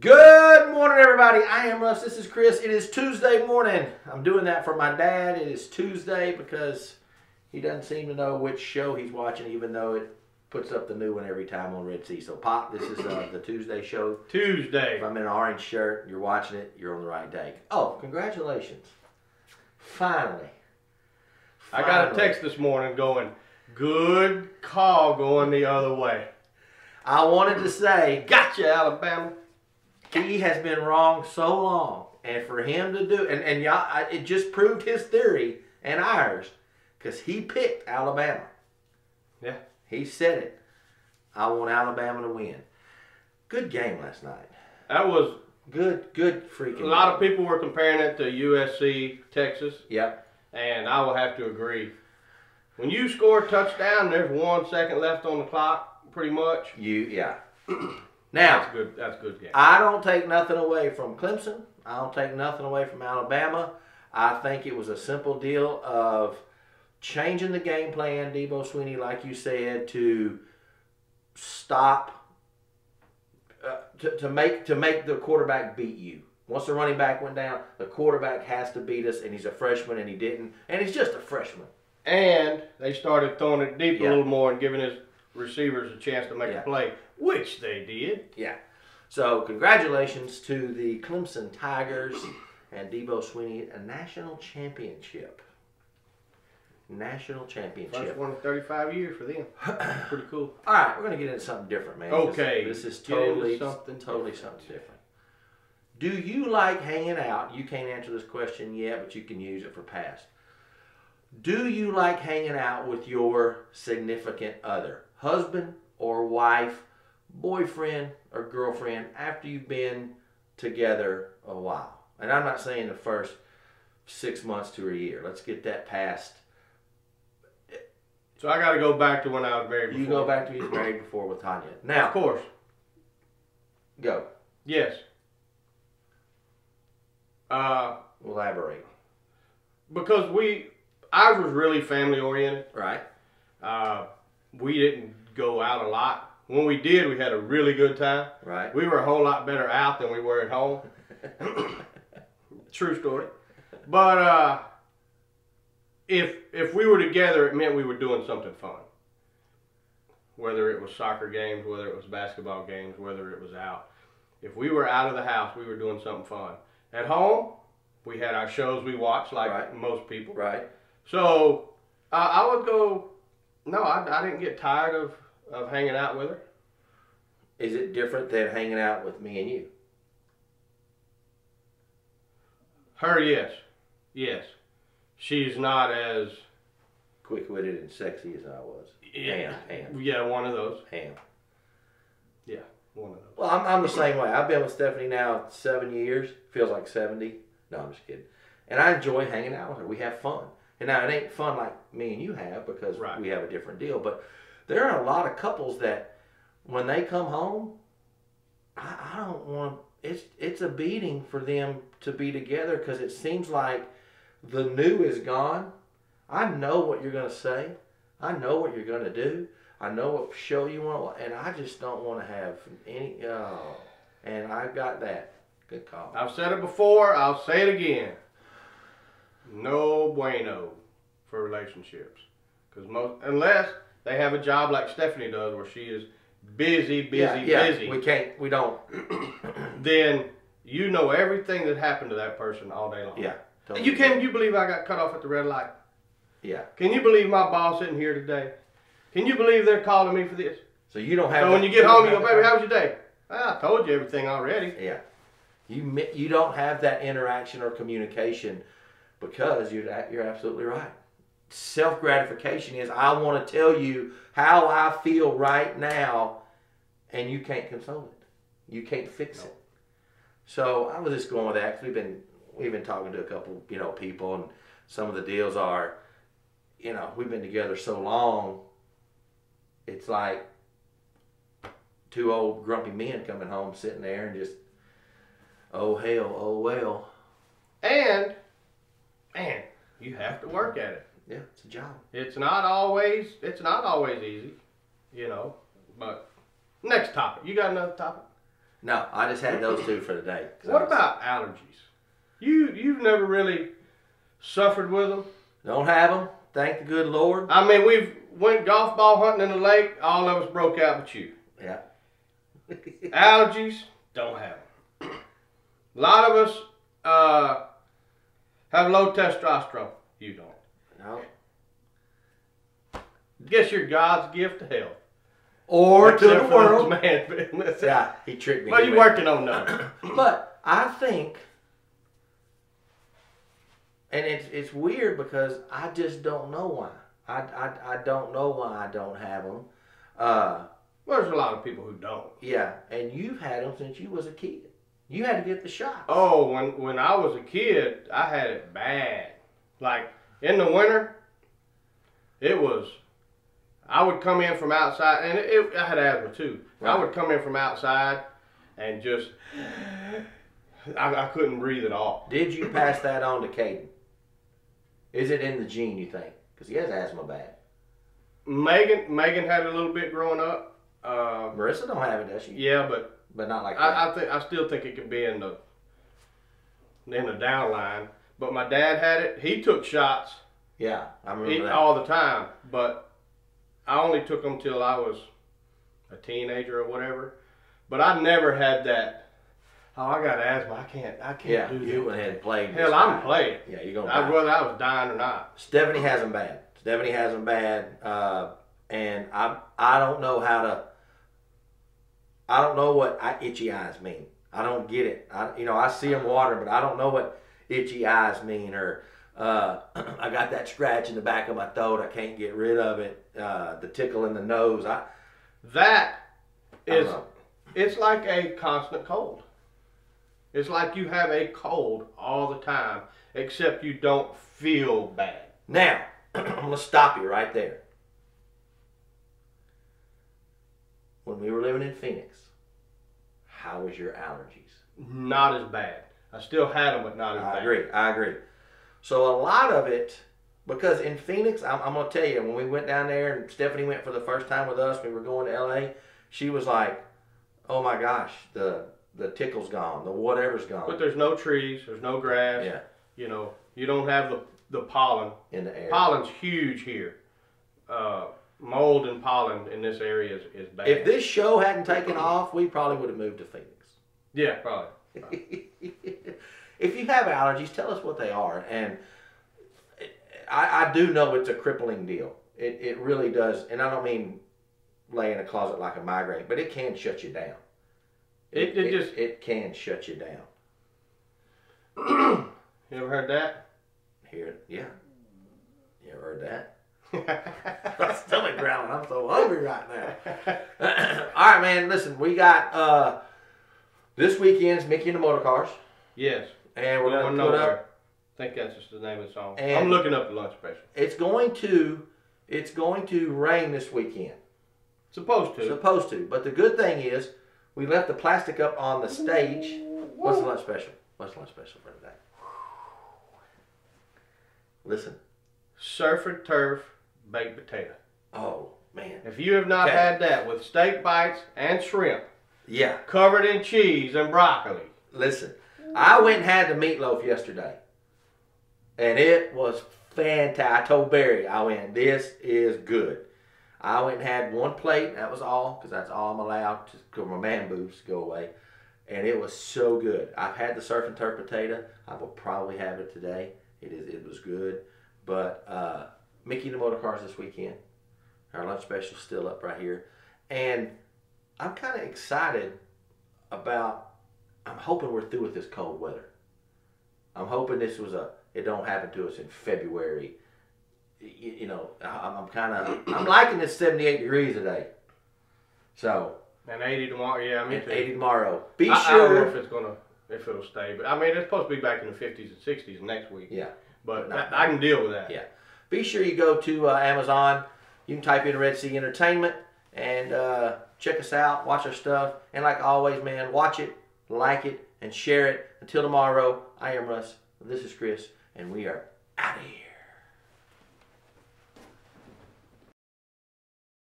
Good morning, everybody. I am Russ. This is Chris. It is Tuesday morning. I'm doing that for my dad. It is Tuesday because he doesn't seem to know which show he's watching, even though it puts up the new one every time on Red C. So, Pop, this is uh, the Tuesday show. Tuesday. If I'm in an orange shirt, you're watching it, you're on the right day. Oh, congratulations. Finally. I got a text this morning going, good call going the other way. I wanted to say, Gotcha, Alabama. He has been wrong so long, and for him to do and and y'all, it just proved his theory and ours, because he picked Alabama. Yeah. He said it. I want Alabama to win. Good game last night. That was, Good, good freaking. a lot of people were comparing it to USC, Texas, Yep. and I will have to agree. When you score a touchdown, there's one second left on the clock, pretty much. You yeah. now That's good. That's good game. I don't take nothing away from Clemson. I don't take nothing away from Alabama. I think it was a simple deal of changing the game plan, Dabo Swinney, like you said, to stop, uh, to, to make to make the quarterback beat you. Once the running back went down, the quarterback has to beat us, and he's a freshman, and he didn't, and he's just a freshman. And they started throwing it deep Yeah. a little more and giving his receivers a chance to make Yeah. a play, which they did. Yeah. So congratulations to the Clemson Tigers and Dabo Swinney, a national championship. National championship. First championship. one in 35 years for them. Pretty cool. All right, we're gonna get into something different, man. Okay, This is totally something totally different. something different. Do you like hanging out? You can't answer this question yet, but you can use it for past. Do you like hanging out with your significant other, husband or wife, boyfriend or girlfriend, after you've been together a while? And I'm not saying the first six months to a year. Let's get that past. So I got to go back to when I was married. You before. go back to you was married before with Tanya. Now, of course. go. Yes. Uh, Elaborate. because we, ours was really family oriented. Right? Uh, we didn't go out a lot. When we did, we had a really good time. Right? We were a whole lot better out than we were at home. True story. But uh, if if we were together, it meant we were doing something fun. Whether it was soccer games, whether it was basketball games, whether it was out. If we were out of the house, we were doing something fun. At home, we had our shows we watched, like Right. most people. Right? So uh, I would go. No, I, I didn't get tired of, of hanging out with her. Is it different than hanging out with me and you? Her, yes, yes. She's not as Quick witted and sexy as I was. yeah, Ham, ham. yeah, one of those. Ham. Yeah, one of those. Well, I'm, I'm the same way. I've been with Stephanie now seven years. Feels like 70. No, I'm just kidding. And I enjoy hanging out with her. We have fun. And now it ain't fun like me and you have because Right. we have a different deal. But there are a lot of couples that when they come home, I, I don't want. It's it's a beating for them to be together because it seems like the new is gone. I know what you're gonna say. I know what you're gonna do. I know what show you want, and I just don't want to have any. Oh, and I've got that. Good call. I've said it before. I'll say it again. No bueno for relationships, because most unless they have a job like Stephanie does, where she is busy, busy, yeah, yeah, busy. We can't. We don't. then you know everything that happened to that person all day long. Yeah. And you can't. You believe I got cut off at the red light? Yeah. Can you believe my boss isn't here today? Can you believe they're calling me for this? So you don't have. So when you get home, you go, baby, how was your day? "Ah, I told you everything already. Yeah. You you don't have that interaction or communication because you're you're absolutely right. Self gratification is I want to tell you how I feel right now, and you can't console it. You can't fix No. it. So I was just going with that 'cause we've been we've been talking to a couple you know people and some of the deals are, you know, we've been together so long. It's like two old grumpy men coming home, sitting there and just, oh hell, oh well. And, man, you have to work at it. Yeah, it's a job. It's not always it's not always easy, you know. But next topic. You got another topic? No, I just had those two for the day. 'cause I What about allergies? You you've never really suffered with them. Don't have them. Thank the good Lord. I mean, we've went golf ball hunting in the lake. All of us broke out but you. Yeah. Allergies, don't have them. A lot of us uh, have low testosterone. You don't. No. Guess you're God's gift to hell. Or to the Except world. man business. Yeah, he tricked me. Well, He you working on those. But I think, and it's it's weird because I just don't know why. I, I, I don't know why I don't have them. Uh, Well, there's a lot of people who don't. yeah, and you've had them since you was a kid. You had to get the shot. Oh, when when I was a kid, I had it bad. Like in the winter, it was. I would come in from outside, and it, it, I had asthma too. I would come in from outside, and just I, I couldn't breathe at all. Did you pass that on to Caden? Is it in the gene? You think? Because he has asthma bad. Megan Megan had a little bit growing up. Uh, Marissa don't have it, does she? yeah, but But not like that. I, I think I still think it could be in the in the down line. But my dad had it. He took shots. yeah, I remember He, that. all the time, but I only took them till I was a teenager or whatever. But I never had that. Oh, I got asthma. I can't. I can't yeah, do you that. went ahead and played. Hell, I'm playing. Yeah, you're gonna. I, whether I was dying or not. Stephanie has them bad. Stephanie has them bad, uh, and I I don't know how to. I don't know what I, itchy eyes mean. I don't get it. I you know I see them water, but I don't know what itchy eyes mean. Or uh, I got that scratch in the back of my throat. I can't get rid of it. Uh, the tickle in the nose. I, that is I don't is. know. It's like a constant cold. It's like you have a cold all the time, except you don't feel bad. Now I'm gonna stop you right there. When we were living in Phoenix, how was your allergies? Not as bad. I still had them, but not as I bad. agree. I agree. So a lot of it, because in Phoenix, I'm, I'm gonna tell you, when we went down there and Stephanie went for the first time with us, we were going to LA. She was like, "Oh my gosh, the the tickle's gone, the whatever's gone." But there's no trees. There's no grass. Yeah, You know, you don't have the the pollen. in the air. Pollen's huge here. Uh, mold and pollen in this area is, is bad. If this show hadn't taken off, we probably would have moved to Phoenix. yeah, probably. if you have allergies, tell us what they are. And I, I do know it's a crippling deal. It, it really does. And I don't mean lay in a closet like a migraine, but it can shut you down. It- it just- it can shut you down. You ever heard that? Here, yeah. You ever heard that? My stomach growling. I'm so hungry right now. All right, man. Listen, we got uh, this weekend's Micky and the Motorcars, yes. And we're Going going to nowhere. up. I think that's just the name of the song. I'm looking up the lunch special. It's going to, it's going to rain this weekend. Supposed to. Supposed to, but the good thing is, we left the plastic up on the stage. What's the lunch special? What's the lunch special for today? Listen. Surf and turf baked potato. Oh man. If you have not Okay. had that with steak bites and shrimp Yeah. covered in cheese and broccoli, Listen. I went and had the meatloaf yesterday, and it was fantastic. I told Barry, I went, this is good. I went and had one plate. That was all, because that's all I'm allowed to, because my man boobs go away. And it was so good. I've had the surf and turf potato. I will probably have it today. It is. It was good. But uh, Micky and the Motorcars this weekend. Our lunch special still up right here, and I'm kind of excited about. I'm hoping we're through with this cold weather. I'm hoping this was a. It don't happen to us in February. You, you know, I- I'm kind of. I'm liking this 78 degrees today. So and 80 tomorrow. Yeah, me and too. 80 tomorrow. Be I, I don't know sure. if it's gonna if it'll stay, but I mean it's supposed to be back in the 50s and 60s next week. Yeah. But Not I, I can deal with that. Yeah. Be sure you go to uh, Amazon. You can type in Red C Entertainment and uh, check us out, watch our stuff. And like always, man, watch it, like it, and share it. Until tomorrow, I am Russ. This is Chris, and we are out of here.